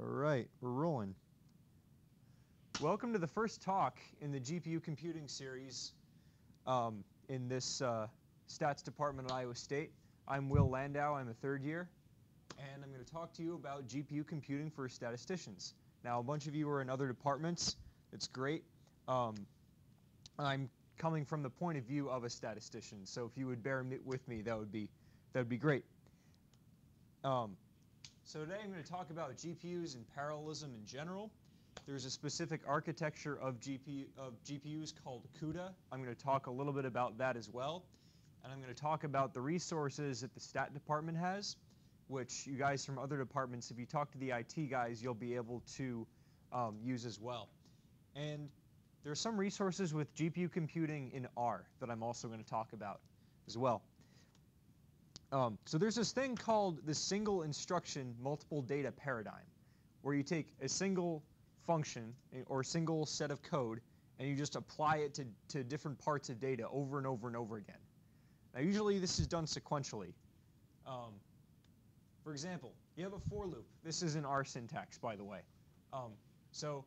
All right, we're rolling. Welcome to the first talk in the GPU computing series um, in this uh, stats department at Iowa State. I'm Will Landau, I'm a third year, and I'm going to talk to you about GPU computing for statisticians. Now, a bunch of you are in other departments. It's great. Um, I'm coming from the point of view of a statistician, so if you would bear with me, that would be that would be great. Um, so today I'm going to talk about GPUs and parallelism in general. There's a specific architecture of, GPU, of GPUs called CUDA. I'm going to talk a little bit about that as well. And I'm going to talk about the resources that the stat department has, which you guys from other departments, if you talk to the IT guys, you'll be able to um, use as well. And there are some resources with GPU computing in R that I'm also going to talk about as well. Um, so there's this thing called the single instruction multiple data paradigm, where you take a single function or a single set of code and you just apply it to, to different parts of data over and over and over again. Now usually this is done sequentially. Um, for example, you have a for loop. This is in R syntax, by the way. Um, so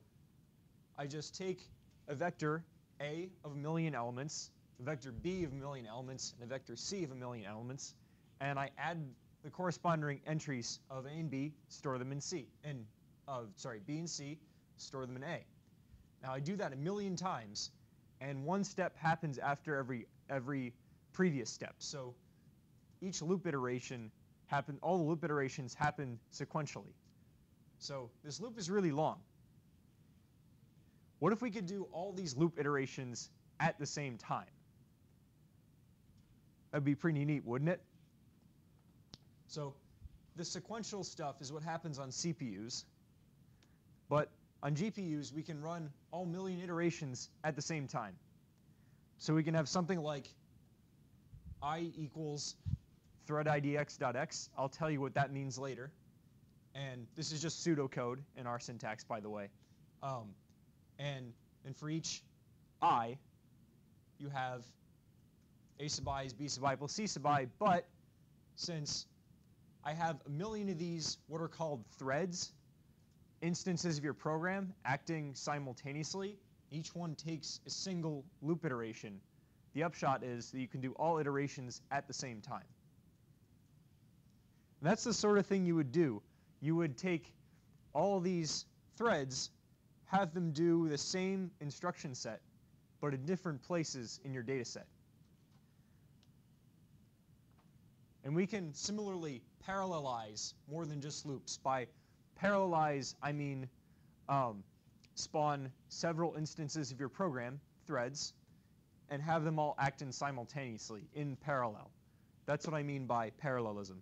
I just take a vector A of a million elements, a vector B of a million elements, and a vector C of a million elements, and I add the corresponding entries of A and B, store them in C, and of sorry, B and C, store them in A. Now I do that a million times, and one step happens after every every previous step. So each loop iteration happen, all the loop iterations happen sequentially. So this loop is really long. What if we could do all these loop iterations at the same time? That'd be pretty neat, wouldn't it? So the sequential stuff is what happens on CPUs. But on GPUs, we can run all million iterations at the same time. So we can have something like i equals threadIdx.x. I'll tell you what that means later. And this is just pseudocode in R syntax, by the way. Um, and, and for each i, you have a sub i is b sub i plus c sub i. But since I have a million of these what are called threads, instances of your program acting simultaneously. Each one takes a single loop iteration. The upshot is that you can do all iterations at the same time. And that's the sort of thing you would do. You would take all these threads, have them do the same instruction set, but in different places in your data set. And we can similarly parallelize more than just loops. By parallelize, I mean um, spawn several instances of your program, threads, and have them all act in simultaneously, in parallel. That's what I mean by parallelism.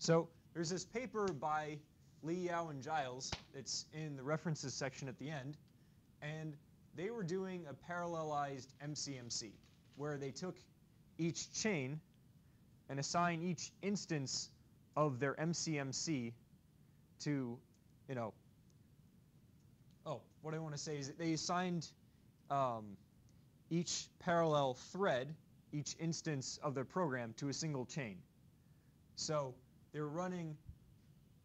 So there's this paper by Lee Yau and Giles. It's in the references section at the end. And they were doing a parallelized MCMC, where they took each chain and assign each instance of their MCMC to, you know, oh, what I want to say is that they assigned um, each parallel thread, each instance of their program to a single chain. So they're running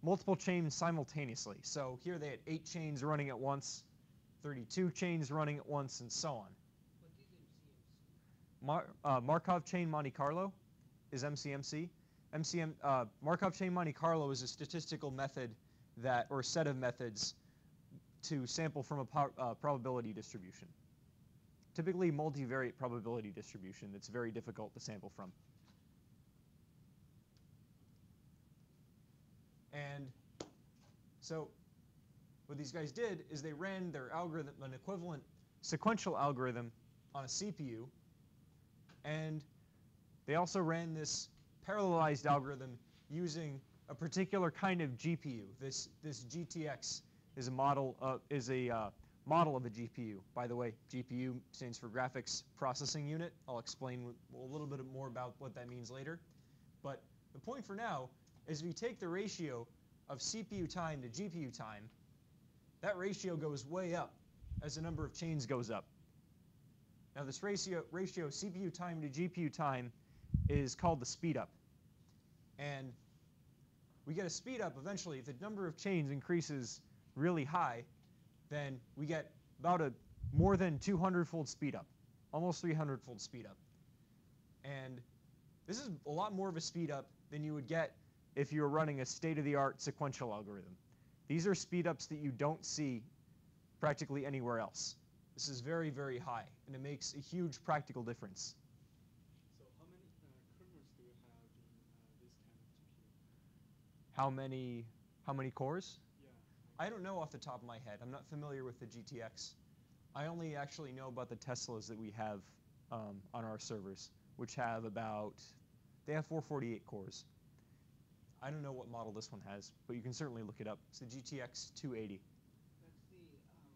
multiple chains simultaneously. So here they had eight chains running at once, 32 chains running at once, and so on. Mar uh, Markov chain Monte Carlo is MCMC. MCM, uh, Markov chain Monte Carlo is a statistical method that, or set of methods to sample from a uh, probability distribution. Typically multivariate probability distribution that's very difficult to sample from. And so what these guys did is they ran their algorithm, an equivalent sequential algorithm on a CPU, and they also ran this parallelized algorithm using a particular kind of GPU. This, this GTX is a model of, is a uh, model of a GPU. By the way, GPU stands for Graphics Processing Unit. I'll explain a little bit more about what that means later. But the point for now is if you take the ratio of CPU time to GPU time, that ratio goes way up as the number of chains goes up. Now this ratio, ratio CPU time to GPU time is called the speed up. And we get a speed up eventually. If the number of chains increases really high, then we get about a more than 200 fold speed up, almost 300 fold speed up. And this is a lot more of a speed up than you would get if you were running a state-of-the-art sequential algorithm. These are speed ups that you don't see practically anywhere else. This is very, very high, and it makes a huge practical difference. So how many uh, kernels do you have in uh, this kind of GPU? How many, how many cores? Yeah. I don't know off the top of my head. I'm not familiar with the GTX. I only actually know about the Teslas that we have um, on our servers, which have about, they have 448 cores. I don't know what model this one has, but you can certainly look it up. It's the GTX 280. That's the um,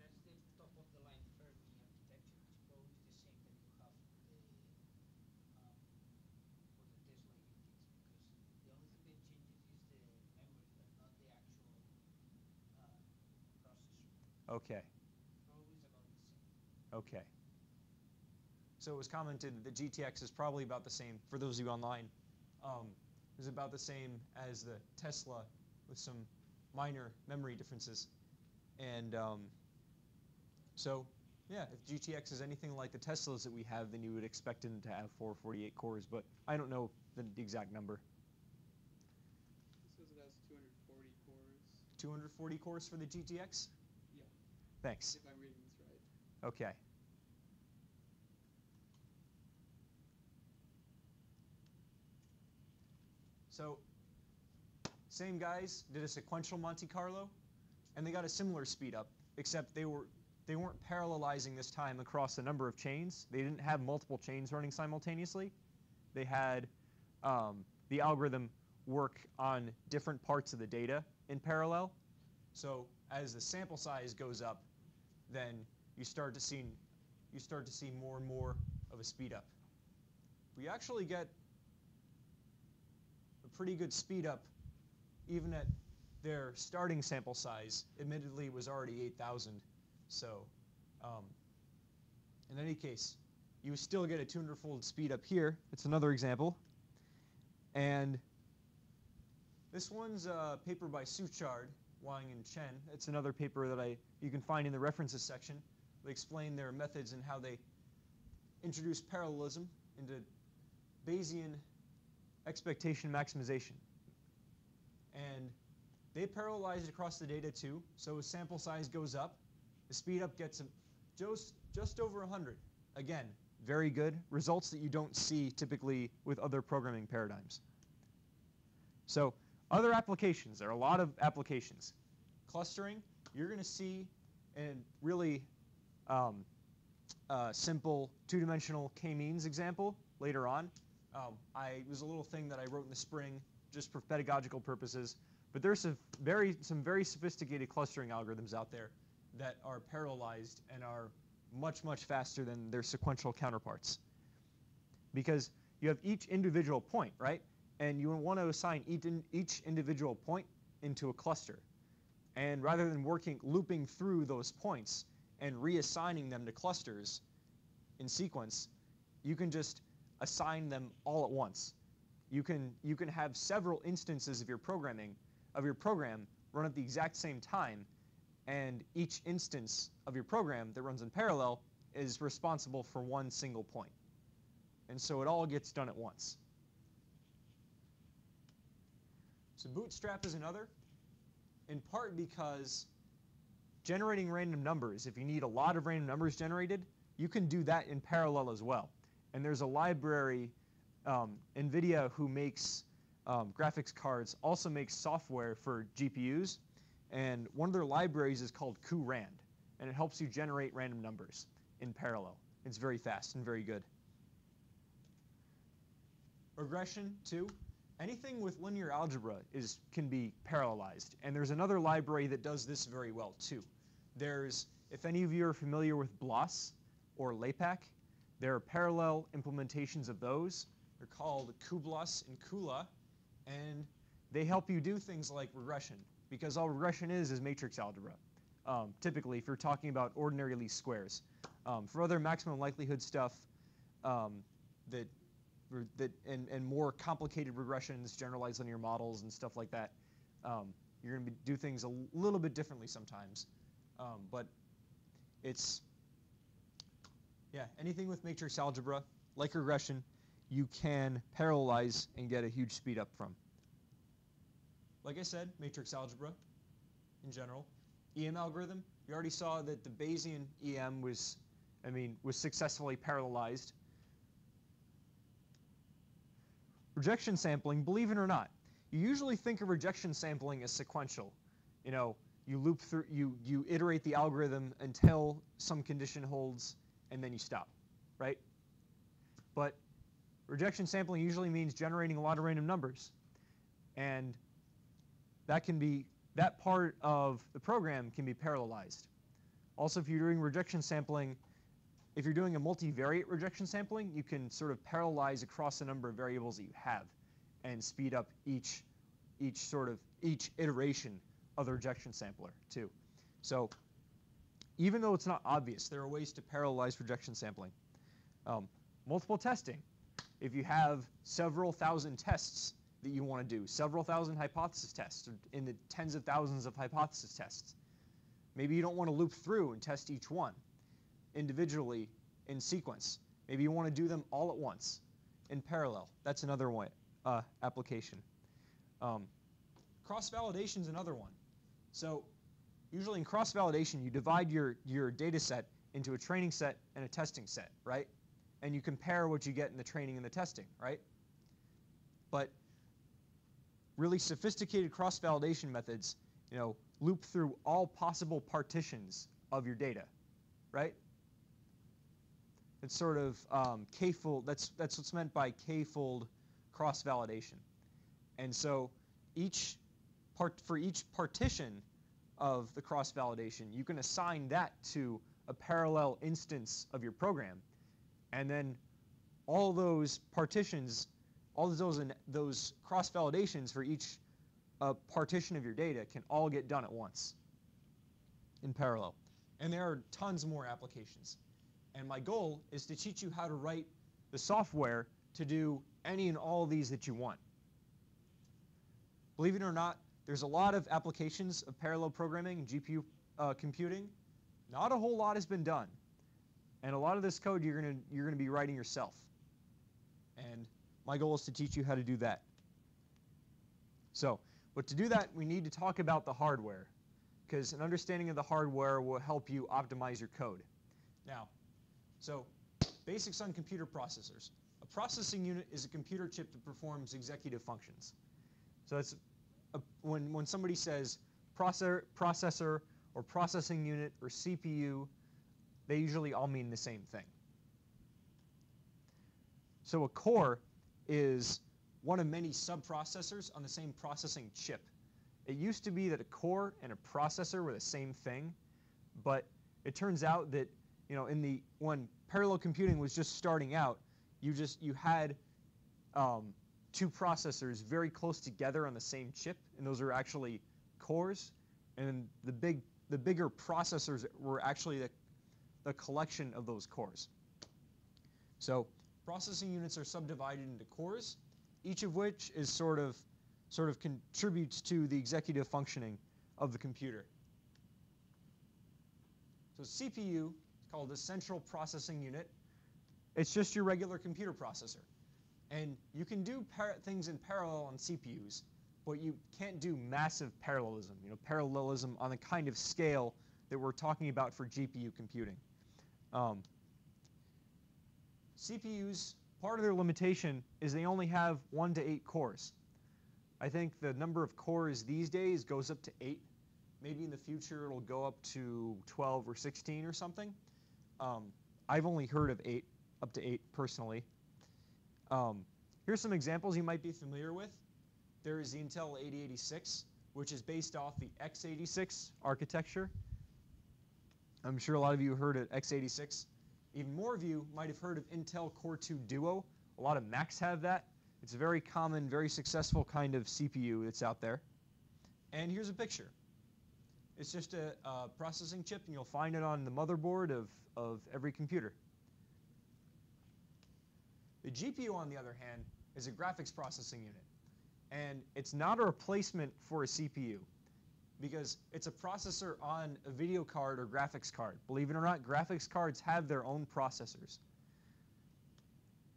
that's the top of the line Fermi architecture. It's probably the same that you have for the um, for the Tesla units because the only thing that changes is the memory, but not the actual uh, processor. Okay, Probably is about the same. okay. So it was commented that the GTX is probably about the same, for those of you online, um, is about the same as the Tesla with some minor memory differences. And um, so, yeah, if GTX is anything like the Teslas that we have, then you would expect them to have 448 cores, but I don't know the, the exact number. It says it has 240 cores. 240 cores for the GTX? Thanks. If I'm reading this right. Okay. So, same guys did a sequential Monte Carlo, and they got a similar speed up, except they were they weren't parallelizing this time across a number of chains. They didn't have multiple chains running simultaneously. They had um, the algorithm work on different parts of the data in parallel. So as the sample size goes up, then you start to see you start to see more and more of a speed up. We actually get a pretty good speed up even at their starting sample size. Admittedly, was already 8,000. So um, in any case, you still get a 200-fold speed up here. It's another example. And this one's a paper by Suchard, Wang and Chen. It's another paper that I you can find in the references section. They explain their methods and how they introduce parallelism into Bayesian expectation maximization. And they parallelize across the data too. So as sample size goes up, the speed up gets just, just over 100. Again, very good. Results that you don't see typically with other programming paradigms. So other applications, there are a lot of applications. Clustering, you're going to see a really um, uh, simple two-dimensional k-means example later on. Um, I, was a little thing that I wrote in the spring just for pedagogical purposes. But there's some very, some very sophisticated clustering algorithms out there that are parallelized and are much, much faster than their sequential counterparts. Because you have each individual point, right? And you want to assign each, individual point into a cluster. And rather than working, looping through those points and reassigning them to clusters in sequence, you can just assign them all at once. You can, you can have several instances of your programming, of your program run at the exact same time, and each instance of your program that runs in parallel is responsible for one single point. And so it all gets done at once. So Bootstrap is another, in part because generating random numbers, if you need a lot of random numbers generated, you can do that in parallel as well. And there's a library, um, NVIDIA, who makes um, graphics cards, also makes software for GPUs. And one of their libraries is called cuRAND, and it helps you generate random numbers in parallel. It's very fast and very good. Regression, too. Anything with linear algebra is, can be parallelized. And there's another library that does this very well, too. There's, if any of you are familiar with BLAS or LAPACK, there are parallel implementations of those. They're called cuBLAS and cuLA, and they help you do things like regression, because all regression is is matrix algebra. Um, typically, if you're talking about ordinary least squares. Um, for other maximum likelihood stuff, um, that that and, and more complicated regressions, generalized linear models, and stuff like that. Um, you're going to do things a little bit differently sometimes, um, but it's yeah anything with matrix algebra like regression, you can parallelize and get a huge speed up from. Like I said, matrix algebra in general, EM algorithm. You already saw that the Bayesian EM was, I mean, was successfully parallelized Rejection sampling, believe it or not, you usually think of rejection sampling as sequential. You know, you loop through, you, you iterate the algorithm until some condition holds, and then you stop, right? But rejection sampling usually means generating a lot of random numbers. And that can be, that part of the program can be parallelized. Also, if you're doing rejection sampling, if you're doing a multivariate rejection sampling, you can sort of parallelize across the number of variables that you have and speed up each, each sort of, each iteration of the rejection sampler too. So even though it's not obvious, there are ways to parallelize rejection sampling. Um, multiple testing. If you have several thousand tests that you want to do, several thousand hypothesis tests, in the tens of thousands of hypothesis tests, maybe you don't want to loop through and test each one individually in sequence. Maybe you want to do them all at once in parallel. That's another way, uh, application. Um, cross-validation is another one. So usually in cross-validation, you divide your, your data set into a training set and a testing set, right? And you compare what you get in the training and the testing, right? But really sophisticated cross-validation methods, you know, loop through all possible partitions of your data, right? It's sort of um, k-fold. That's that's what's meant by k-fold cross-validation. And so each part for each partition of the cross-validation, you can assign that to a parallel instance of your program, and then all those partitions, all those those cross-validations for each uh, partition of your data can all get done at once in parallel. And there are tons more applications. And my goal is to teach you how to write the software to do any and all of these that you want. Believe it or not, there's a lot of applications of parallel programming and GPU uh, computing. Not a whole lot has been done. And a lot of this code you're going you're to be writing yourself. And my goal is to teach you how to do that. So, but to do that, we need to talk about the hardware because an understanding of the hardware will help you optimize your code. Now, so basics on computer processors. A processing unit is a computer chip that performs executive functions. So that's a, when, when somebody says processor, processor or processing unit or CPU, they usually all mean the same thing. So a core is one of many subprocessors on the same processing chip. It used to be that a core and a processor were the same thing, but it turns out that you know, in the when parallel computing was just starting out, you just you had um, two processors very close together on the same chip, and those are actually cores, and the big the bigger processors were actually the, the collection of those cores. So processing units are subdivided into cores, each of which is sort of sort of contributes to the executive functioning of the computer. So CPU called a central processing unit. It's just your regular computer processor. And you can do things in parallel on CPUs, but you can't do massive parallelism, you know, parallelism on the kind of scale that we're talking about for GPU computing. Um, CPUs, part of their limitation is they only have one to eight cores. I think the number of cores these days goes up to eight. Maybe in the future it'll go up to 12 or 16 or something. Um, I've only heard of eight, up to eight personally. Um, here's some examples you might be familiar with. There is the Intel 8086, which is based off the x86 architecture. I'm sure a lot of you heard of x86. Even more of you might have heard of Intel Core 2 Duo. A lot of Macs have that. It's a very common, very successful kind of CPU that's out there. And here's a picture. It's just a, a processing chip, and you'll find it on the motherboard of, of every computer. The GPU, on the other hand, is a graphics processing unit. And it's not a replacement for a CPU because it's a processor on a video card or graphics card. Believe it or not, graphics cards have their own processors.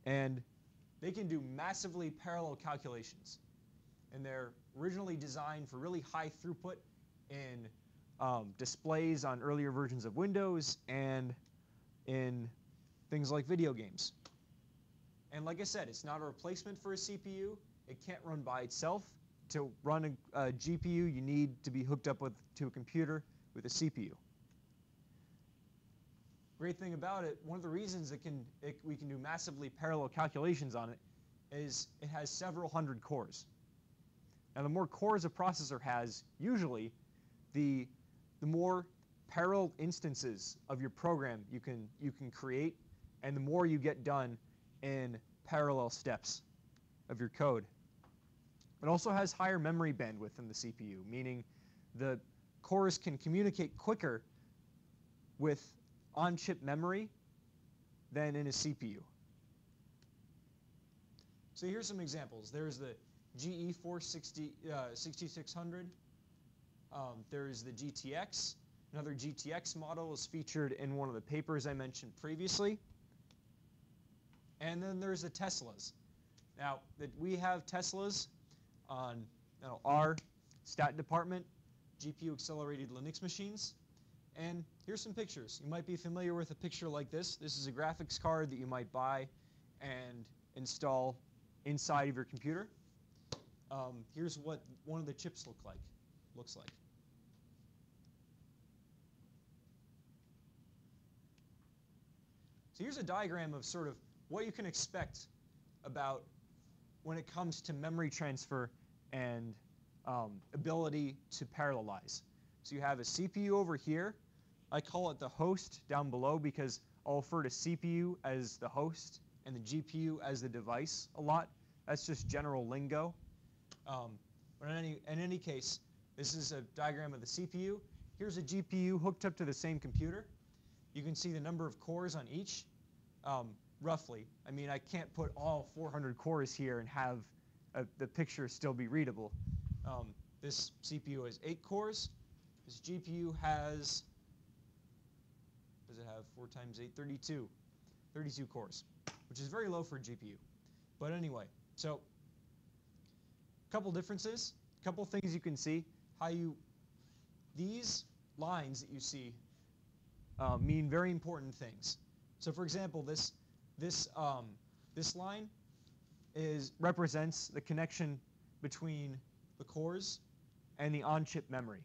And they can do massively parallel calculations. And they're originally designed for really high throughput in um, displays on earlier versions of Windows and in things like video games. And like I said, it's not a replacement for a CPU. It can't run by itself. To run a, a GPU, you need to be hooked up with, to a computer with a CPU. Great thing about it, one of the reasons it can, it, we can do massively parallel calculations on it is it has several hundred cores. Now, the more cores a processor has, usually, the, the more parallel instances of your program you can, you can create, and the more you get done in parallel steps of your code. It also has higher memory bandwidth than the CPU, meaning the cores can communicate quicker with on-chip memory than in a CPU. So here's some examples. There's the GE 460, uh, 6600. Um, there's the GTX. Another GTX model is featured in one of the papers I mentioned previously. And then there's the Teslas. Now, that we have Teslas on you know, our stat department, GPU accelerated Linux machines. And here's some pictures. You might be familiar with a picture like this. This is a graphics card that you might buy and install inside of your computer. Um, here's what one of the chips look like, looks like. So here's a diagram of sort of what you can expect about when it comes to memory transfer and um, ability to parallelize. So you have a CPU over here. I call it the host down below because I'll refer to CPU as the host and the GPU as the device a lot. That's just general lingo. Um, but in any, in any case, this is a diagram of the CPU. Here's a GPU hooked up to the same computer. You can see the number of cores on each, um, roughly. I mean, I can't put all 400 cores here and have a, the picture still be readable. Um, this CPU has eight cores. This GPU has, does it have four times eight? 32. 32 cores, which is very low for a GPU. But anyway, so a couple differences, a couple things you can see. How you, these lines that you see uh, mean very important things. So for example, this, this, um, this line is, represents the connection between the cores and the on-chip memory.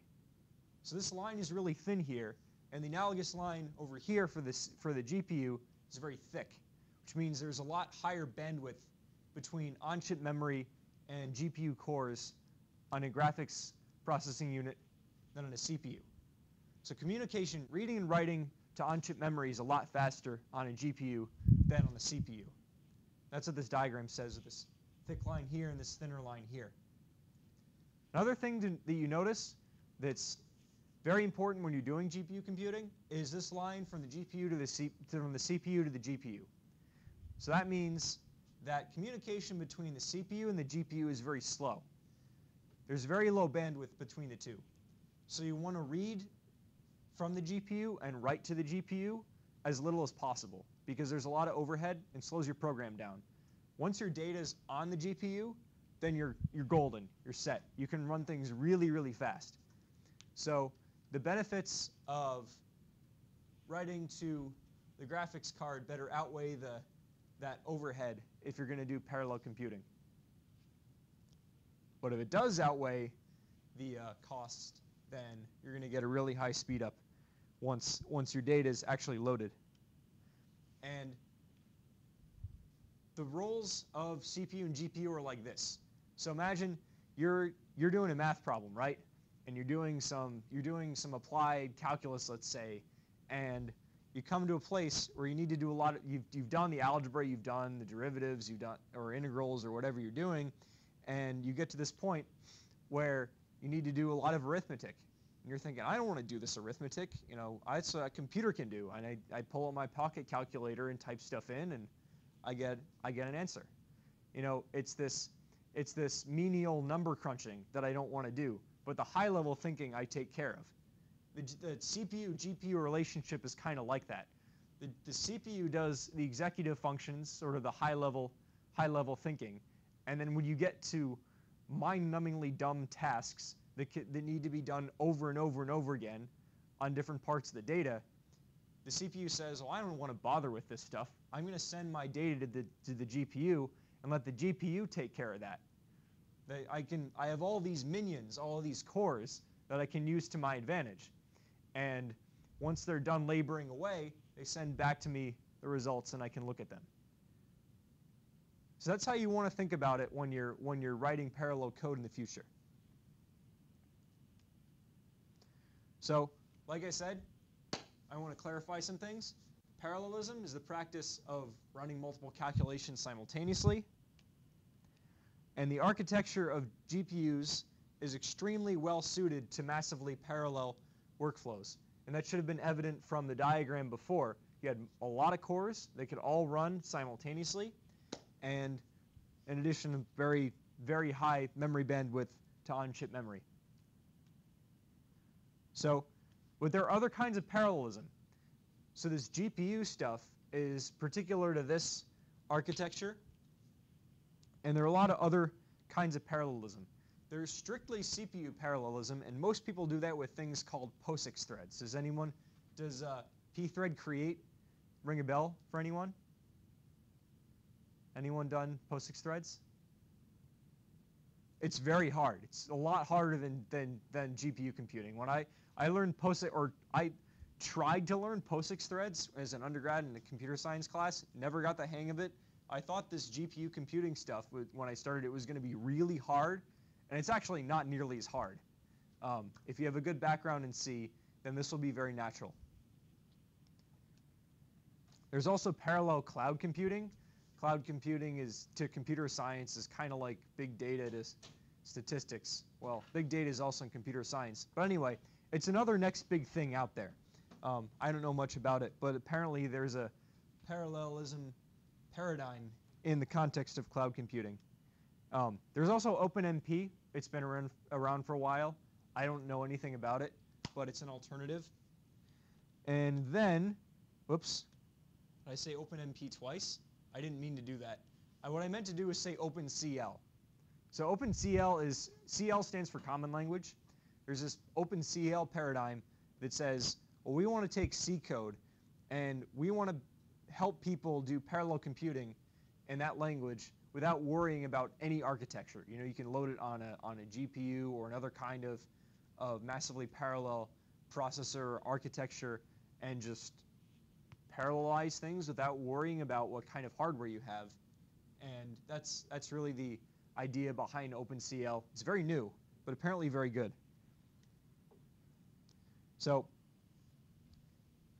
So this line is really thin here, and the analogous line over here for, this, for the GPU is very thick, which means there's a lot higher bandwidth between on-chip memory and GPU cores on a graphics processing unit than on a CPU. So communication, reading and writing to on-chip memory is a lot faster on a GPU than on the CPU. That's what this diagram says with this thick line here and this thinner line here. Another thing to, that you notice that's very important when you're doing GPU computing is this line from the GPU to the C, from the CPU to the GPU. So that means that communication between the CPU and the GPU is very slow. There's very low bandwidth between the two. So you want to read from the GPU and write to the GPU as little as possible because there's a lot of overhead and slows your program down. Once your data is on the GPU, then you're, you're golden, you're set. You can run things really, really fast. So the benefits of writing to the graphics card better outweigh the, that overhead if you're going to do parallel computing. But if it does outweigh the uh, cost, then you're going to get a really high speed up once, once your data is actually loaded. And the roles of CPU and GPU are like this. So imagine you're, you're doing a math problem, right? And you're doing some, you're doing some applied calculus, let's say, and you come to a place where you need to do a lot of, you've, you've done the algebra, you've done the derivatives, you've done, or integrals, or whatever you're doing, and you get to this point where you need to do a lot of arithmetic. And you're thinking, I don't want to do this arithmetic. You know, it's a computer can do. And I, I pull out my pocket calculator and type stuff in, and I get I get an answer. You know, it's this it's this menial number crunching that I don't want to do, but the high level thinking I take care of. The, the CPU GPU relationship is kind of like that. The, the CPU does the executive functions, sort of the high level high level thinking, and then when you get to mind-numbingly dumb tasks that, that need to be done over and over and over again on different parts of the data, the CPU says, well, I don't want to bother with this stuff. I'm going to send my data to the, to the GPU and let the GPU take care of that. I, can, I have all these minions, all these cores that I can use to my advantage. And once they're done laboring away, they send back to me the results and I can look at them. So that's how you want to think about it when you're, when you're writing parallel code in the future. So, like I said, I want to clarify some things. Parallelism is the practice of running multiple calculations simultaneously. And the architecture of GPUs is extremely well suited to massively parallel workflows. And that should have been evident from the diagram before. You had a lot of cores, they could all run simultaneously, and in addition, very, very high memory bandwidth to on-chip memory. So, but there are other kinds of parallelism. So this GPU stuff is particular to this architecture, and there are a lot of other kinds of parallelism. There's strictly CPU parallelism, and most people do that with things called POSIX threads. Does anyone, does uh, pthread create ring a bell for anyone? Anyone done POSIX threads? It's very hard. It's a lot harder than, than, than GPU computing. When I, I learned POSIX, or I tried to learn POSIX threads as an undergrad in a computer science class, never got the hang of it. I thought this GPU computing stuff, when I started, it was going to be really hard, and it's actually not nearly as hard. Um, if you have a good background in C, then this will be very natural. There's also parallel cloud computing. Cloud computing is to computer science is kind of like big data to statistics. Well, big data is also in computer science. But anyway, it's another next big thing out there. Um, I don't know much about it, but apparently there's a parallelism paradigm in the context of cloud computing. Um, there's also OpenMP. It's been around, around for a while. I don't know anything about it, but it's an alternative. And then, whoops, did I say OpenMP twice? I didn't mean to do that. I, what I meant to do is say OpenCL. So OpenCL is, CL stands for Common Language. There's this OpenCL paradigm that says, well, we want to take C code and we want to help people do parallel computing in that language without worrying about any architecture. You know, you can load it on a, on a GPU or another kind of, of massively parallel processor architecture and just parallelize things without worrying about what kind of hardware you have. And that's, that's really the idea behind OpenCL. It's very new, but apparently very good. So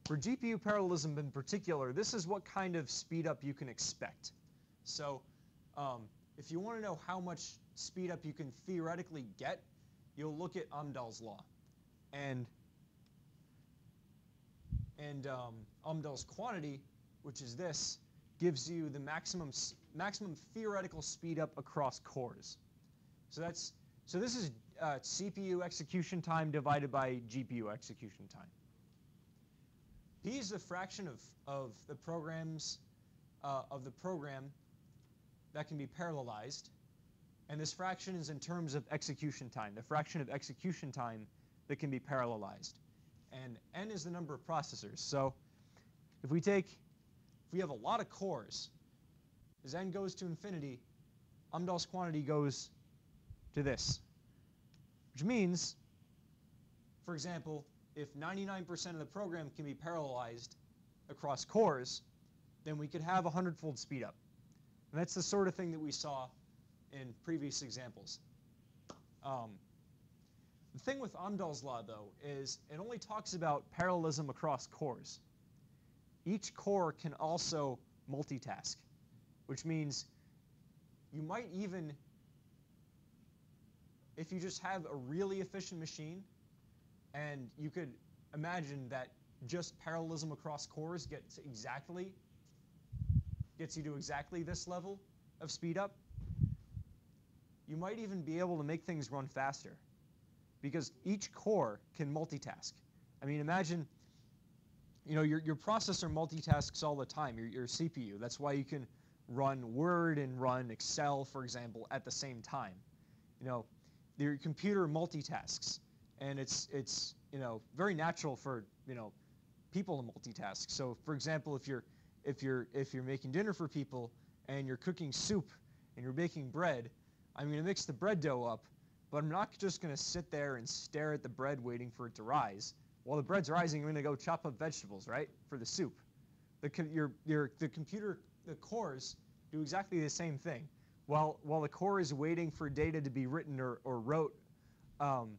for GPU parallelism in particular, this is what kind of speed up you can expect. So um, if you want to know how much speed up you can theoretically get, you'll look at Amdahl's law. And, and um, Amdahl's quantity, which is this, gives you the maximum, maximum theoretical speed up across cores. So, that's, so this is uh, CPU execution time divided by GPU execution time. P is the fraction of, of the programs, uh, of the program that can be parallelized. And this fraction is in terms of execution time, the fraction of execution time that can be parallelized. And n is the number of processors. So if we take, if we have a lot of cores, as n goes to infinity, Amdahl's quantity goes to this. Which means, for example, if 99% of the program can be parallelized across cores, then we could have a hundredfold speed up. And that's the sort of thing that we saw in previous examples. Um, the thing with Amdahl's law, though, is it only talks about parallelism across cores. Each core can also multitask, which means you might even, if you just have a really efficient machine, and you could imagine that just parallelism across cores gets exactly gets you to exactly this level of speed up, you might even be able to make things run faster because each core can multitask. I mean, imagine, you know, your, your processor multitasks all the time, your, your CPU. That's why you can run Word and run Excel, for example, at the same time. You know, your computer multitasks, and it's, it's you know, very natural for, you know, people to multitask. So, for example, if you're, if you're, if you're making dinner for people and you're cooking soup and you're baking bread, I'm going to mix the bread dough up, but I'm not just going to sit there and stare at the bread waiting for it to rise. While the bread's rising, I'm going to go chop up vegetables, right, for the soup. The, your, your, the computer, the cores do exactly the same thing. While, while the core is waiting for data to be written or, or wrote, um,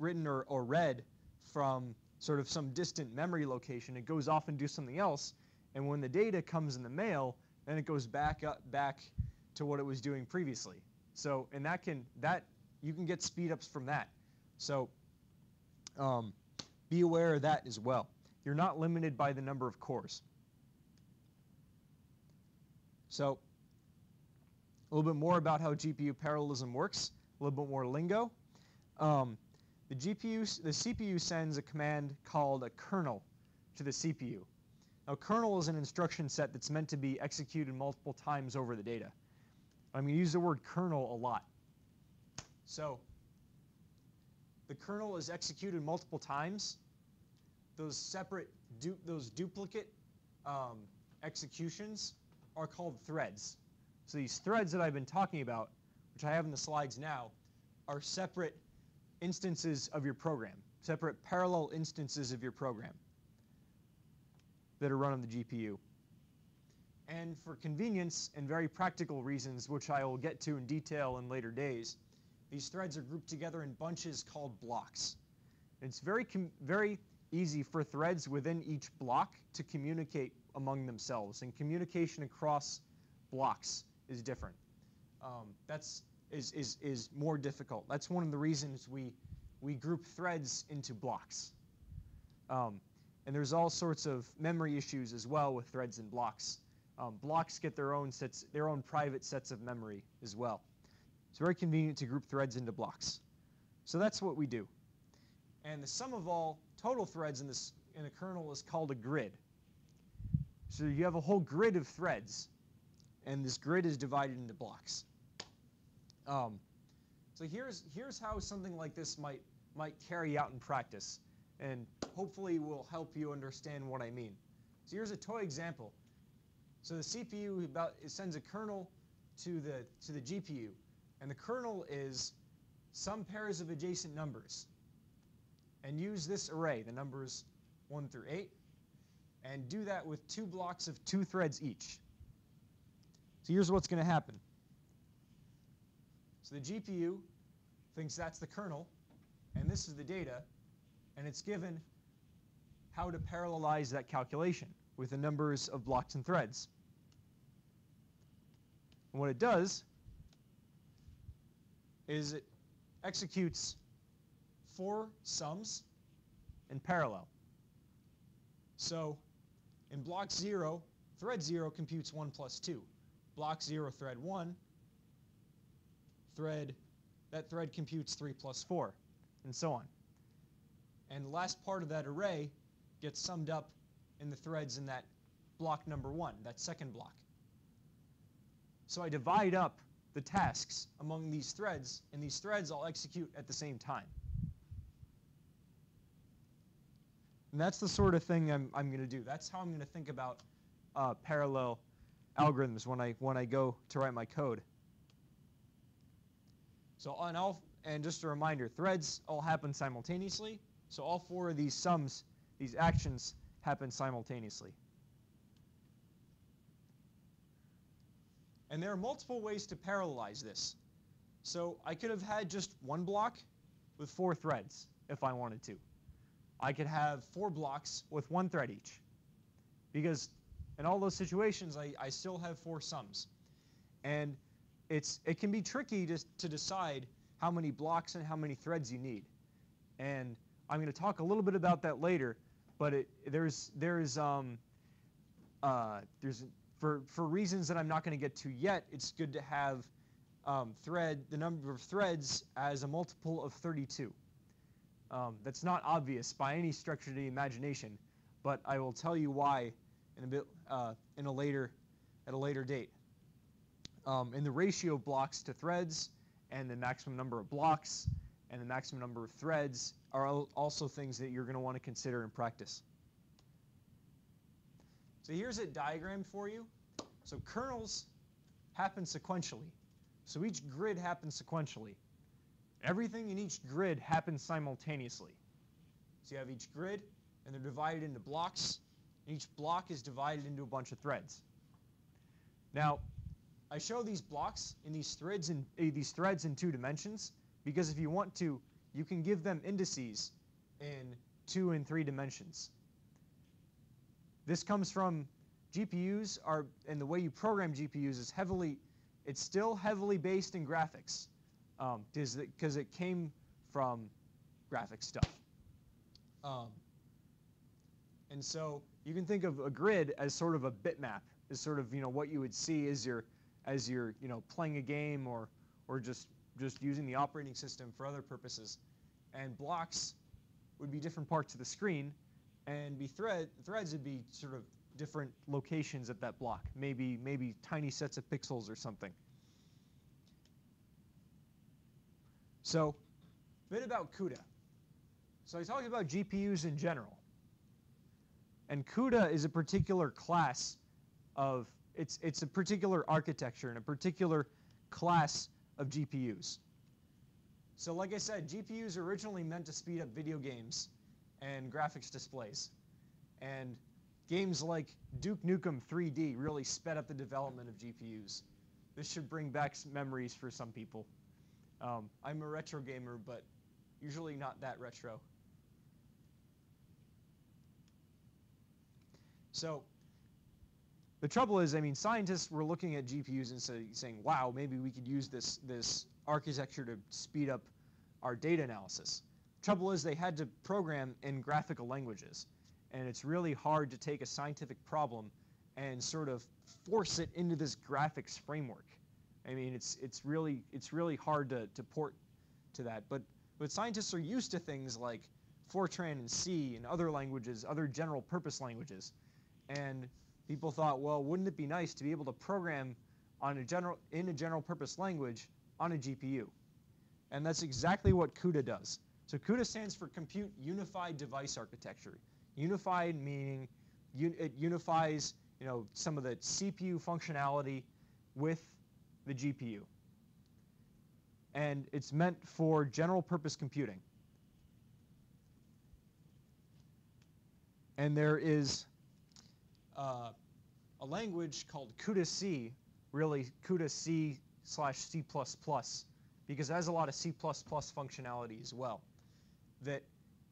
written or, or read from sort of some distant memory location, it goes off and do something else. And when the data comes in the mail, then it goes back up, back to what it was doing previously. So, and that can that you can get speed ups from that. So, um, be aware of that as well. You're not limited by the number of cores. So, a little bit more about how GPU parallelism works. A little bit more lingo. Um, the GPU, the CPU sends a command called a kernel to the CPU. Now, kernel is an instruction set that's meant to be executed multiple times over the data. I'm going to use the word kernel a lot. So, the kernel is executed multiple times. Those separate, du those duplicate um, executions are called threads. So these threads that I've been talking about, which I have in the slides now, are separate instances of your program, separate parallel instances of your program that are run on the GPU. And for convenience and very practical reasons, which I will get to in detail in later days, these threads are grouped together in bunches called blocks. It's very, very easy for threads within each block to communicate among themselves, and communication across blocks is different. Um, that's is, is, is more difficult. That's one of the reasons we, we group threads into blocks. Um, and there's all sorts of memory issues as well with threads and blocks. Um, blocks get their own sets, their own private sets of memory as well. It's very convenient to group threads into blocks. So that's what we do. And the sum of all total threads in this in a kernel is called a grid. So you have a whole grid of threads, and this grid is divided into blocks. Um, so here's here's how something like this might might carry out in practice, and hopefully will help you understand what I mean. So here's a toy example. So the CPU about sends a kernel to the to the GPU, and the kernel is some pairs of adjacent numbers. And use this array, the numbers 1 through 8, and do that with two blocks of two threads each. So here's what's going to happen. So the GPU thinks that's the kernel, and this is the data, and it's given how to parallelize that calculation with the numbers of blocks and threads. And what it does is it executes four sums in parallel. So in block 0, thread 0 computes 1 plus 2. Block 0, thread 1, thread, that thread computes 3 plus 4, and so on. And the last part of that array gets summed up in the threads in that block number 1, that second block. So I divide up the tasks among these threads, and these threads all execute at the same time. And that's the sort of thing I'm, I'm going to do. That's how I'm going to think about uh, parallel algorithms when I, when I go to write my code. So on all, and just a reminder, threads all happen simultaneously. So all four of these sums, these actions, happen simultaneously. And there are multiple ways to parallelize this. So I could have had just one block with four threads if I wanted to. I could have four blocks with one thread each. Because in all those situations, I, I still have four sums. And it's, it can be tricky to, to decide how many blocks and how many threads you need. And I'm going to talk a little bit about that later, but it, there's, there's, um, uh, there's for, for reasons that I'm not going to get to yet, it's good to have um, thread the number of threads as a multiple of 32. Um, that's not obvious by any stretch of the imagination, but I will tell you why in a bit uh, in a later at a later date. Um, and the ratio of blocks to threads and the maximum number of blocks and the maximum number of threads are also things that you're going to want to consider in practice. So here's a diagram for you. So kernels happen sequentially. So each grid happens sequentially. Everything in each grid happens simultaneously. So you have each grid, and they're divided into blocks. And each block is divided into a bunch of threads. Now, I show these blocks in these threads in uh, these threads in two dimensions because if you want to, you can give them indices in two and three dimensions. This comes from GPUs are and the way you program GPUs is heavily it's still heavily based in graphics because um, it came from graphic stuff. Um, and so you can think of a grid as sort of a bitmap, as sort of you know what you would see as you're as you're you know playing a game or or just just using the operating system for other purposes. And blocks would be different parts of the screen, and be thread threads would be sort of different locations at that block, maybe maybe tiny sets of pixels or something. So, a bit about CUDA. So I talked about GPUs in general. And CUDA is a particular class of, it's, it's a particular architecture and a particular class of GPUs. So like I said, GPUs are originally meant to speed up video games and graphics displays. And games like Duke Nukem 3D really sped up the development of GPUs. This should bring back memories for some people. Um, I'm a retro gamer, but usually not that retro. So the trouble is, I mean, scientists were looking at GPUs and say, saying, wow, maybe we could use this, this architecture to speed up our data analysis. Trouble is, they had to program in graphical languages. And it's really hard to take a scientific problem and sort of force it into this graphics framework. I mean, it's, it's, really, it's really hard to, to port to that. But, but scientists are used to things like Fortran and C and other languages, other general purpose languages. And people thought, well, wouldn't it be nice to be able to program on a general, in a general purpose language on a GPU? And that's exactly what CUDA does. So CUDA stands for Compute Unified Device Architecture. Unified meaning un it unifies you know, some of the CPU functionality with the GPU. And it's meant for general purpose computing. And there is uh, a language called CUDA C, really CUDA C slash C++, because it has a lot of C++ functionality as well, that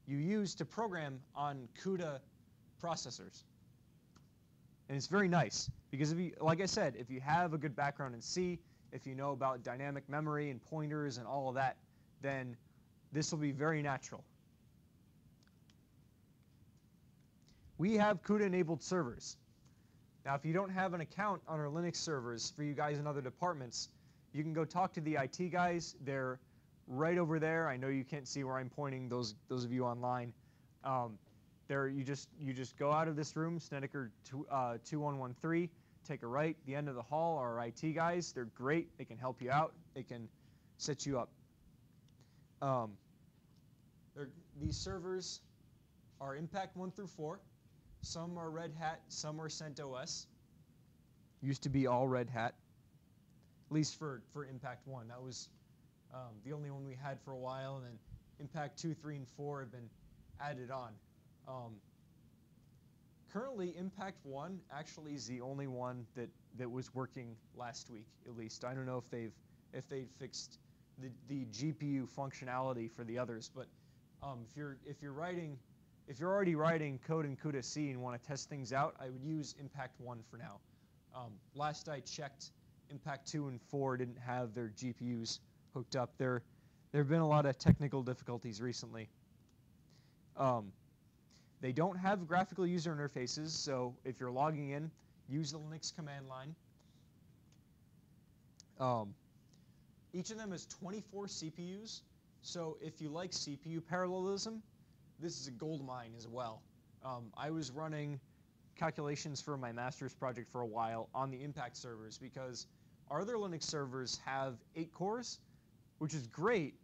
you use to program on CUDA processors. And it's very nice because if you, like I said, if you have a good background in C, if you know about dynamic memory and pointers and all of that, then this will be very natural. We have CUDA-enabled servers. Now, if you don't have an account on our Linux servers for you guys in other departments, you can go talk to the IT guys. They're right over there. I know you can't see where I'm pointing, those, those of you online. Um, there, you just you just go out of this room, Snedecor two, uh, 2113, take a right. The end of the hall are our IT guys. They're great. They can help you out. They can set you up. Um, these servers are Impact 1 through 4. Some are Red Hat, some are CentOS. Used to be all Red Hat, at least for, for Impact 1. That was um, the only one we had for a while, and then Impact 2, 3, and 4 have been added on. Um, currently, Impact 1 actually is the only one that, that was working last week, at least. I don't know if they've if they've fixed the, the GPU functionality for the others, but um, if you're if you're writing if you're already writing code in CUDA C and want to test things out, I would use Impact 1 for now. Um, last I checked, Impact 2 and 4 didn't have their GPUs hooked up. There, there have been a lot of technical difficulties recently. Um, they don't have graphical user interfaces, so if you're logging in, use the Linux command line. Um, each of them has 24 CPUs, so if you like CPU parallelism, this is a gold mine as well. Um, I was running calculations for my master's project for a while on the Impact servers because our other Linux servers have eight cores, which is great,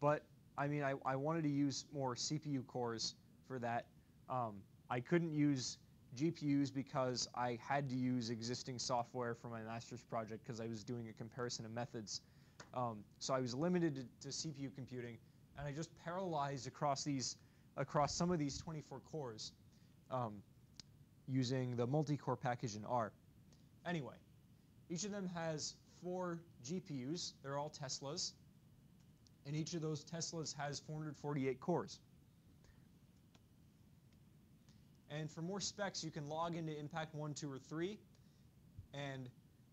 but I mean, I, I wanted to use more CPU cores for that. Um, I couldn't use GPUs because I had to use existing software for my master's project because I was doing a comparison of methods. Um, so I was limited to, to, CPU computing, and I just parallelized across these, across some of these 24 cores, um, using the multi-core package in R. Anyway, each of them has four GPUs. They're all Teslas, and each of those Teslas has 448 cores. And for more specs, you can log into Impact 1, 2, or 3, and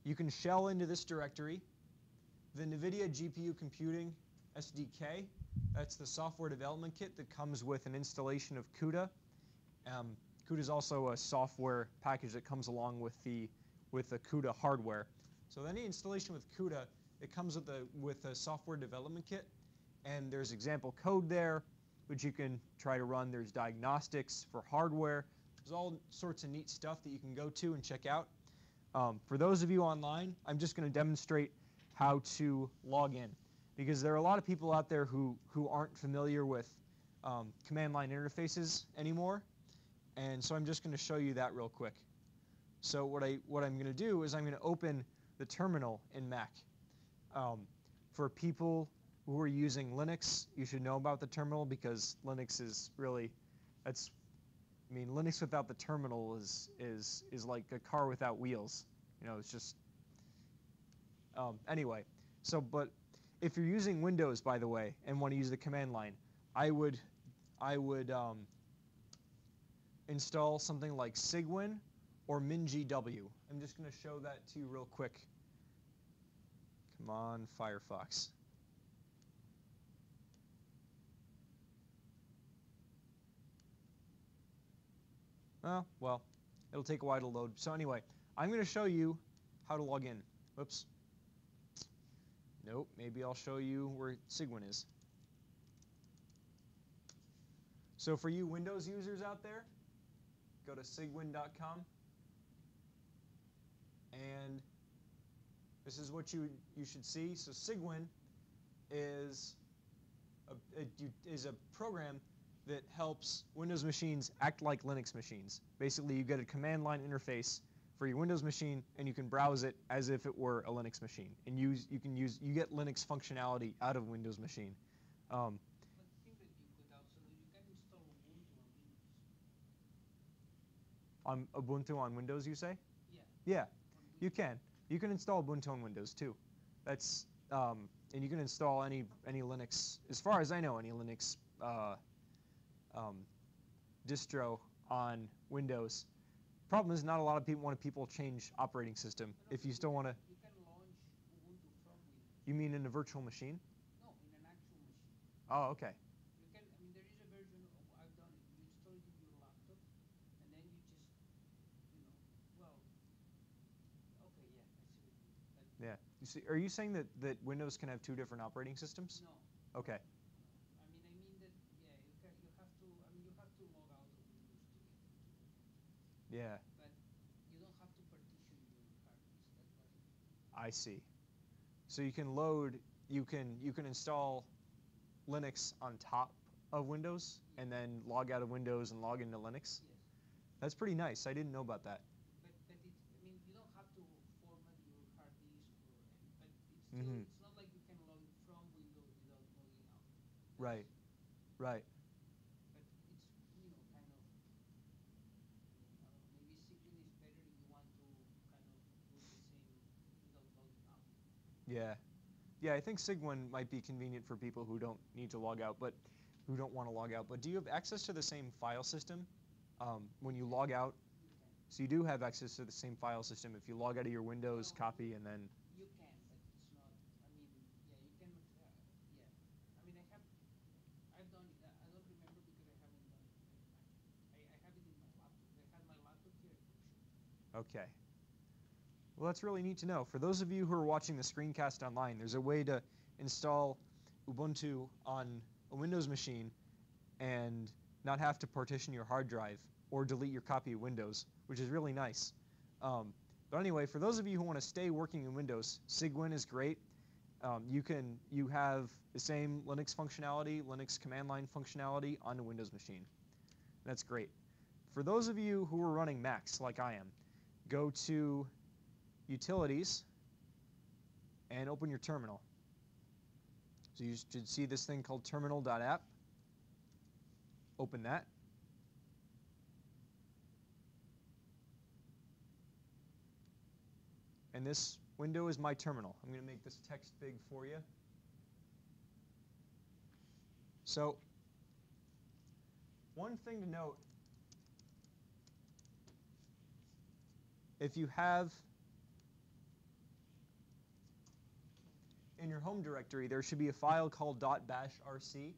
you can shell into this directory the NVIDIA GPU Computing SDK. That's the software development kit that comes with an installation of CUDA. Um, CUDA is also a software package that comes along with the with the CUDA hardware. So any installation with CUDA, it comes with a with a software development kit, and there's example code there, which you can try to run. There's diagnostics for hardware. There's all sorts of neat stuff that you can go to and check out. Um, for those of you online, I'm just going to demonstrate how to log in because there are a lot of people out there who, who aren't familiar with um, command line interfaces anymore. And so I'm just going to show you that real quick. So what, I, what I'm going to do is I'm going to open the terminal in Mac. Um, for people who are using Linux, you should know about the terminal because Linux is really, that's, I mean, Linux without the terminal is, is, is like a car without wheels. You know, it's just, um, anyway. So, but if you're using Windows, by the way, and want to use the command line, I would, I would um, install something like Cygwin or MinGW. I'm just going to show that to you real quick. Come on, Firefox. Oh, well, it'll take a while to load. So anyway, I'm going to show you how to log in. Whoops. Nope, maybe I'll show you where Cygwin is. So for you Windows users out there, go to cygwin.com. And this is what you, you should see. So Cygwin is a, a, is a program that helps Windows machines act like Linux machines. Basically, you get a command line interface for your Windows machine, and you can browse it as if it were a Linux machine. And use you can use you get Linux functionality out of Windows machine. Um, on Ubuntu on Windows, you say? Yeah. Yeah, you can. You can install Ubuntu on Windows too. That's um, and you can install any any Linux, as far as I know, any Linux uh, um, distro on Windows. Problem is, not a lot of people want people change operating system. If you still want to, You can launch Ubuntu from Windows. you mean in a virtual machine? No, in an actual machine. Oh, okay. You can, I mean, there is a version of, I've done it, you install it in your laptop, and then you just, you know, well, okay, yeah, I see what you mean. Yeah. You see, are you saying that that Windows can have two different operating systems? no, Okay. no. I mean, I mean that, yeah, you can, you have to, I mean, you have to log out of Windows to get into it. Yeah. But you don't have to partition your hard disk, that's what it I see. So you can load, you can you can install Linux on top of Windows and then log out of Windows and log into Linux. Yes. That's pretty nice. I didn't know about that. But, but it, I mean, you don't have to format your hard disk or, but it's still, Mhm. it's not like you can log from Windows without logging out. Right. Right. But it's, you know, kind of, I don't know, maybe Cygwin is better if you want to kind of do the same without logging out. Yeah. Yeah, I think Cygwin might be convenient for people who don't need to log out, but who don't want to log out. But do you have access to the same file system um, when you log out? So you do have access to the same file system if you log out of your Windows copy and then. you can, but it's not, I mean, yeah, you can, uh, yeah. I mean, I have, I've done it, I don't remember because I haven't done it. I, I have it in my laptop, I had my laptop here, I could show you. Okay. Well, that's really neat to know. For those of you who are watching the screencast online, there's a way to install Ubuntu on a Windows machine and not have to partition your hard drive or delete your copy of Windows, which is really nice. Um, but anyway, for those of you who want to stay working in Windows, Cygwin is great. Um, you can you have the same Linux functionality, Linux command line functionality on a Windows machine. That's great. For those of you who are running Macs like I am, go to Utilities and open your terminal. So you should see this thing called terminal.app. Open that. And this window is my terminal. I'm going to make this text big for you. So, one thing to note if you have in your home directory, there should be a file called .bashrc.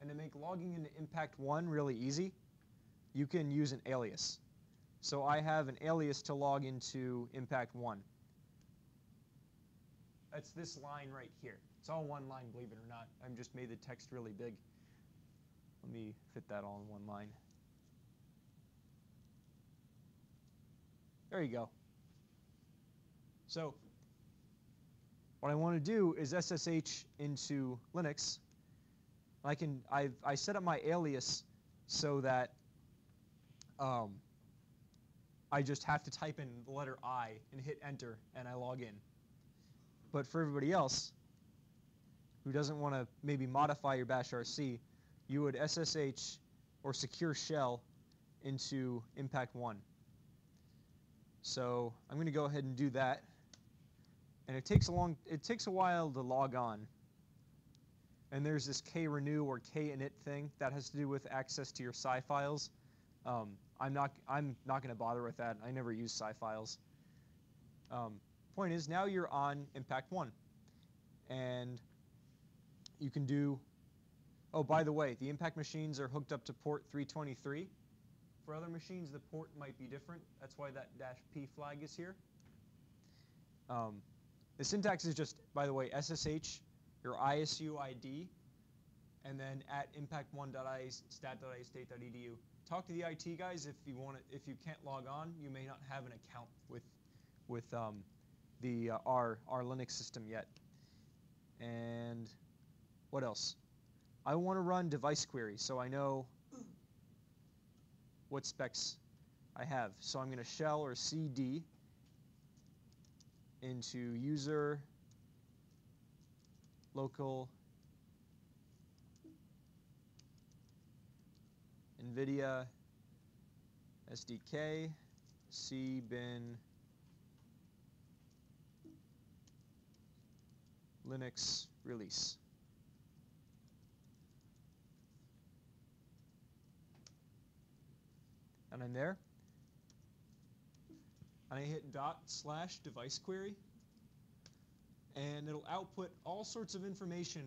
And to make logging into Impact 1 really easy, you can use an alias. So I have an alias to log into Impact 1. That's this line right here. It's all one line, believe it or not. I've just made the text really big. Let me fit that all in one line. There you go. So what I want to do is SSH into Linux. I can I've I set up my alias so that um, I just have to type in the letter I and hit enter and I log in. But for everybody else who doesn't want to maybe modify your bash RC, you would SSH or secure shell into Impact 1. So I'm going to go ahead and do that. And it takes a long it takes a while to log on. And there's this krenew or kinit thing that has to do with access to your SCSI files. Um, I'm not I'm not going to bother with that. I never use SCSI files. Um, point is now you're on Impact 1. And you can do Oh, by the way, the Impact machines are hooked up to port 323. For other machines, the port might be different. That's why that dash P flag is here. Um, the syntax is just, by the way, SSH, your ISU ID, and then at impact1.istat.istate.edu. Talk to the IT guys if you want to, if you can't log on. You may not have an account with with um, the uh, our our Linux system yet. And what else? I want to run device query, so I know what specs I have. So I'm going to shell or cd into user local NVIDIA SDK cbin Linux release. And I'm there. And I hit dot slash device query. And it'll output all sorts of information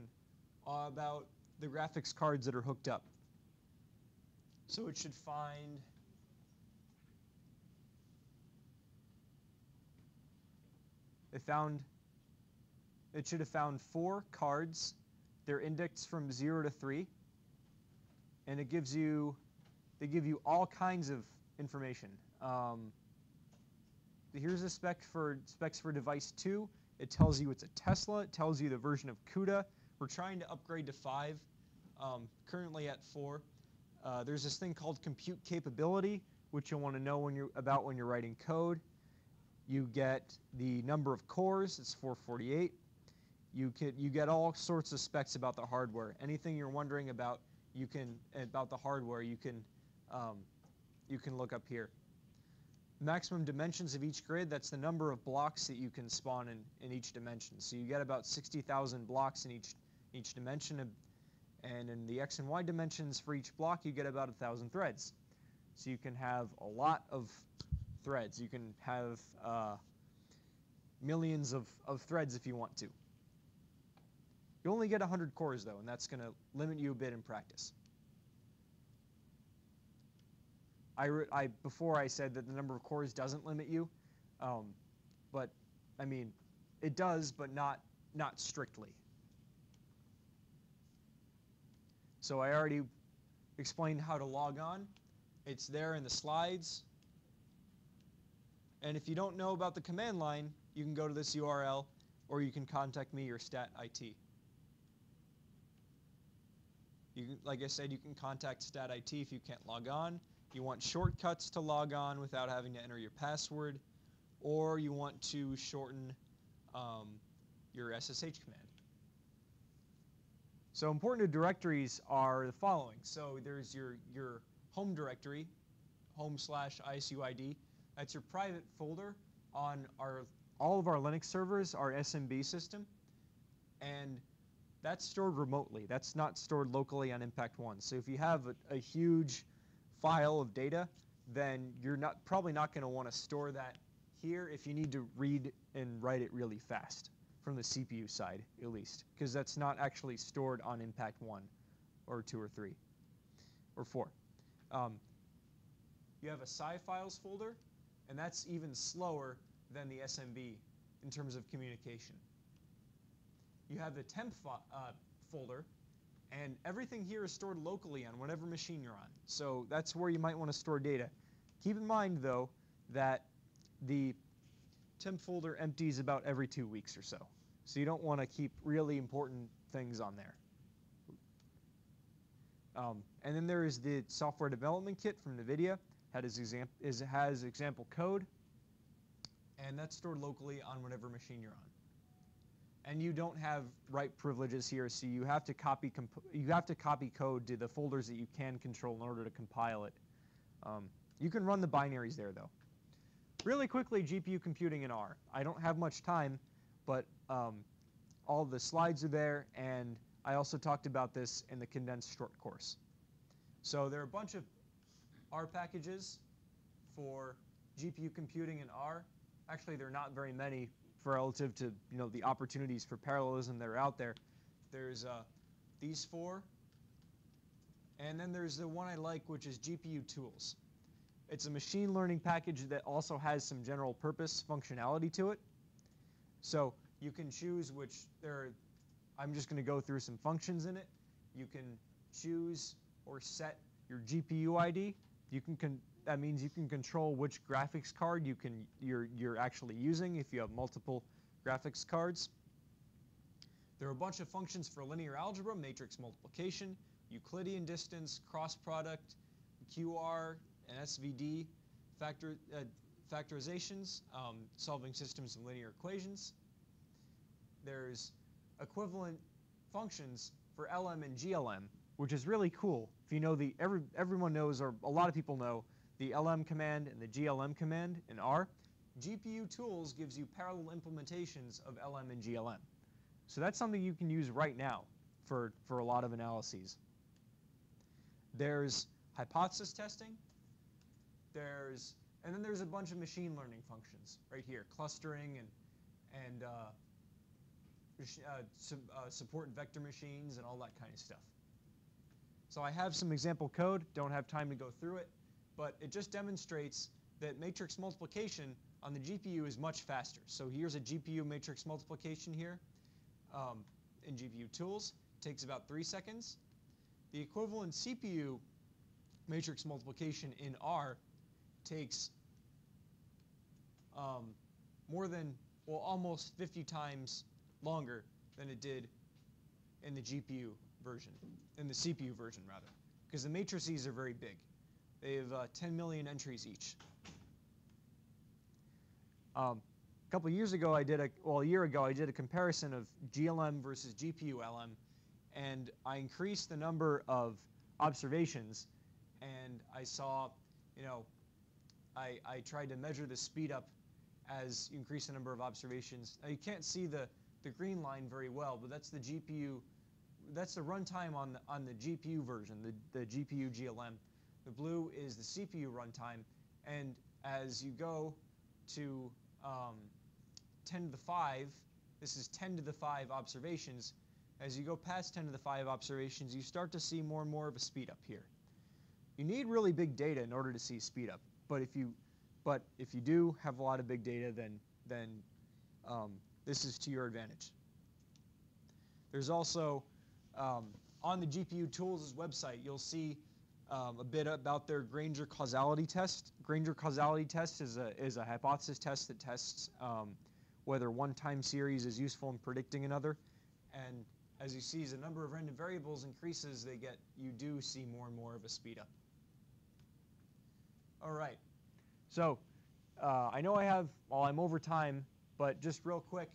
about the graphics cards that are hooked up. So it should find it found it should have found four cards. They're indexed from zero to three. And it gives you they give you all kinds of information. Um, here's a spec for specs for device two. It tells you it's a Tesla. It tells you the version of CUDA. We're trying to upgrade to five, um, currently at four. Uh, there's this thing called compute capability, which you'll want to know when you're about when you're writing code. You get the number of cores. It's 448. You can you get all sorts of specs about the hardware. Anything you're wondering about, you can about the hardware, you can um, you can look up here. Maximum dimensions of each grid, that's the number of blocks that you can spawn in, in each dimension. So you get about 60,000 blocks in each, each dimension. And in the x and y dimensions for each block, you get about 1,000 threads. So you can have a lot of threads. You can have uh, millions of, of threads if you want to. You only get 100 cores, though, and that's going to limit you a bit in practice. I, I, before I said that the number of cores doesn't limit you. Um, but I mean, it does, but not not strictly. So I already explained how to log on. It's there in the slides. And if you don't know about the command line, you can go to this URL or you can contact me or Stat IT. You can, like I said, you can contact Stat IT if you can't log on. You want shortcuts to log on without having to enter your password, or you want to shorten um, your SSH command. So important directories are the following. So there's your, your home directory, home slash ISUID. That's your private folder on our all of our Linux servers, our SMB system. And that's stored remotely. That's not stored locally on Impact 1. So if you have a, a huge file of data, then you're not probably not going to want to store that here if you need to read and write it really fast from the CPU side, at least, because that's not actually stored on Impact 1 or 2 or 3 or 4. Um, you have a CyFiles folder, and that's even slower than the SMB in terms of communication. You have the temp uh, folder, and everything here is stored locally on whatever machine you're on. So that's where you might want to store data. Keep in mind, though, that the temp folder empties about every two weeks or so. So you don't want to keep really important things on there. Um, and then there is the software development kit from NVIDIA. Is exam is, has example code, and that's stored locally on whatever machine you're on. And you don't have write privileges here, so you have to copy you have to copy code to the folders that you can control in order to compile it. Um, you can run the binaries there, though. Really quickly, GPU computing in R. I don't have much time, but um, all the slides are there, and I also talked about this in the condensed short course. So there are a bunch of R packages for GPU computing in R. Actually, there are not very many relative to you know the opportunities for parallelism that are out there. There's uh, these four, and then there's the one I like, which is GPU tools. It's a machine learning package that also has some general purpose functionality to it. So you can choose which there are, I'm just going to go through some functions in it. You can choose or set your GPU ID. You can that means you can control which graphics card you can you're you're actually using if you have multiple graphics cards. There are a bunch of functions for linear algebra, matrix multiplication, Euclidean distance, cross product, QR, and SVD factor, uh, factorizations, um, solving systems of linear equations. There's equivalent functions for LM and GLM, which is really cool. If you know the, every, everyone knows, or a lot of people know, the LM command and the GLM command in R. GPU tools gives you parallel implementations of LM and GLM. So that's something you can use right now for, for a lot of analyses. There's hypothesis testing, there's, and then there's a bunch of machine learning functions right here, clustering and, and uh, uh, su uh, support vector machines and all that kind of stuff. So I have some example code, don't have time to go through it, but it just demonstrates that matrix multiplication on the GPU is much faster. So here's a GPU matrix multiplication here um, in GPU tools. Takes about three seconds. The equivalent CPU matrix multiplication in R takes um, more than, well, almost 50 times longer than it did in the GPU version, in the CPU version rather, because the matrices are very big. They have uh, 10 million entries each. Um, a couple years ago, I did a, well, a year ago, I did a comparison of GLM versus GPU LM, and I increased the number of observations, and I saw, you know, I, I tried to measure the speed up as you increase the number of observations. Now you can't see the, the green line very well, but that's the GPU, that's the runtime on the, on the GPU version, the, the GPU GLM. The blue is the CPU runtime, and as you go to um, 10 to the 5, this is 10 to the 5 observations. As you go past 10 to the 5 observations, you start to see more and more of a speed up here. You need really big data in order to see speed up. But if you But if you do have a lot of big data, then then um, this is to your advantage. There's also um, on the GPU Tools website, you'll see um, a bit about their Granger causality test. Granger causality test is a is a hypothesis test that tests um, whether one time series is useful in predicting another. And as you see, as the number of random variables increases, they get you do see more and more of a speed up. All right. So uh, I know I have, well, I'm over time, but just real quick,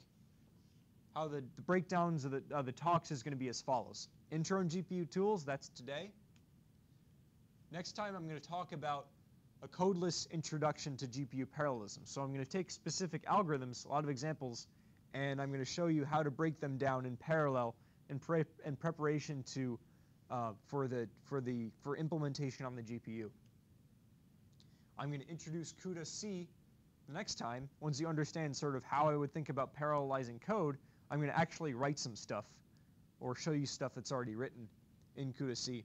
how the, the breakdowns of the, of the talks is going to be as follows. Intro and GPU tools, that's today. Next time I'm going to talk about a codeless introduction to GPU parallelism. So I'm going to take specific algorithms, a lot of examples, and I'm going to show you how to break them down in parallel in, pre in preparation to uh, for the for the for implementation on the GPU. I'm going to introduce CUDA C the next time. Once you understand sort of how I would think about parallelizing code, I'm going to actually write some stuff or show you stuff that's already written in CUDA C.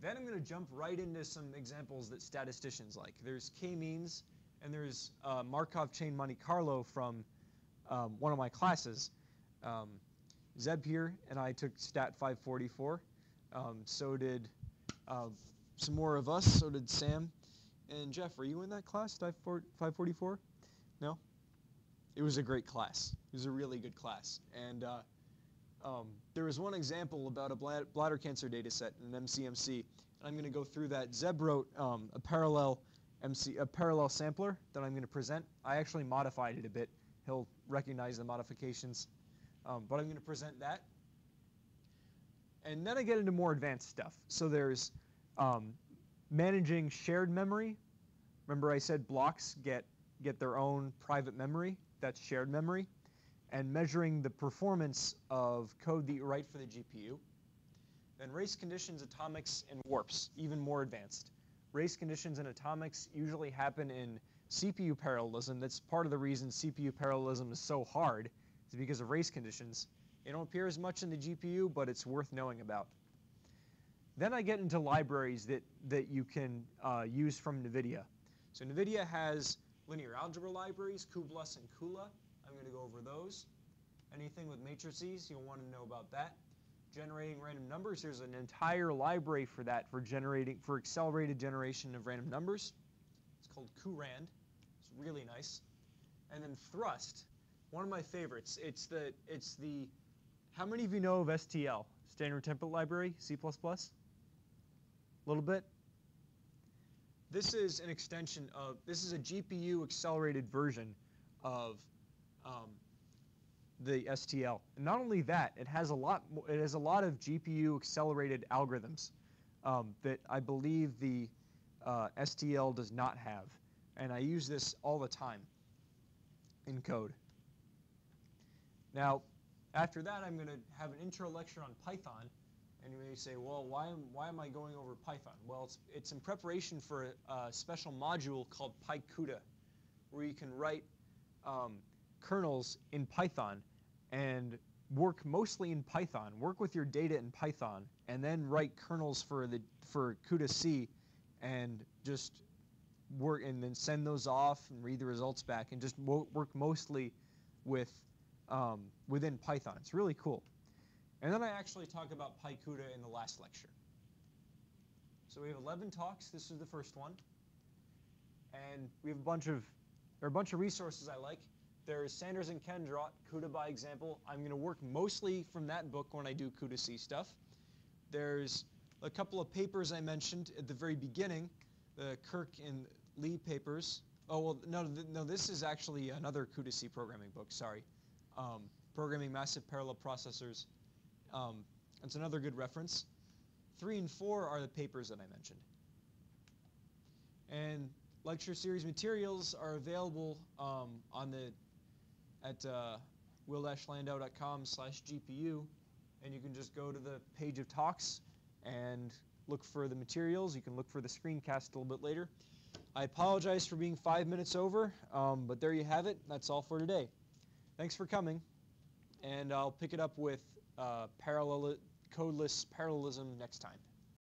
Then I'm going to jump right into some examples that statisticians like. There's k-means, and there's uh, Markov chain Monte Carlo from um, one of my classes. Um, Zeb here and I took Stat 544. Um, so did uh, some more of us. So did Sam and Jeff. Were you in that class, Stat 544? No? It was a great class. It was a really good class. And uh, um, there was one example about a bladder cancer data set in MCMC. And I'm going to go through that. Zeb wrote um, a parallel MC, a parallel sampler that I'm going to present. I actually modified it a bit. He'll recognize the modifications. Um, but I'm going to present that. And then I get into more advanced stuff. So there's um, managing shared memory. Remember I said blocks get, get their own private memory. That's shared memory and measuring the performance of code that you write for the GPU. Then race conditions, atomics, and warps, even more advanced. Race conditions and atomics usually happen in CPU parallelism. That's part of the reason CPU parallelism is so hard, is because of race conditions. They don't appear as much in the GPU, but it's worth knowing about. Then I get into libraries that, that you can uh, use from NVIDIA. So NVIDIA has linear algebra libraries, cuBLAS and CULA. To go over those. Anything with matrices, you'll want to know about that. Generating random numbers, there's an entire library for that, for generating, for accelerated generation of random numbers. It's called cuRAND. It's really nice. And then Thrust, one of my favorites. It's the, it's the, how many of you know of STL, Standard Template Library, C++? A little bit? This is an extension of, this is a GPU accelerated version of um, the STL. Not only that, it has a lot. It has a lot of GPU accelerated algorithms um, that I believe the uh, STL does not have, and I use this all the time in code. Now, after that, I'm going to have an intro lecture on Python. And you may say, well, why am, why am I going over Python? Well, it's, it's in preparation for a, a special module called PyCUDA, where you can write um, kernels in Python and work mostly in Python, work with your data in Python, and then write kernels for the for CUDA C and just work and then send those off and read the results back and just work mostly with um, within Python. It's really cool. And then I actually talk about PyCUDA in the last lecture. So we have 11 talks. This is the first one. And we have a bunch of, there are a bunch of resources I like. There's Sanders and Kandrot, CUDA by example. I'm going to work mostly from that book when I do CUDA C stuff. There's a couple of papers I mentioned at the very beginning, the Kirk and Lee papers. Oh, well, no, no, this is actually another CUDA C programming book, sorry. Um, programming Massive Parallel Processors. Um, another good reference. Three and four are the papers that I mentioned. And lecture series materials are available um, on the at uh, will-landau.com slash GPU, and you can just go to the page of talks and look for the materials. You can look for the screencast a little bit later. I apologize for being five minutes over, um, but there you have it. That's all for today. Thanks for coming, and I'll pick it up with uh, parallel codeless parallelism next time.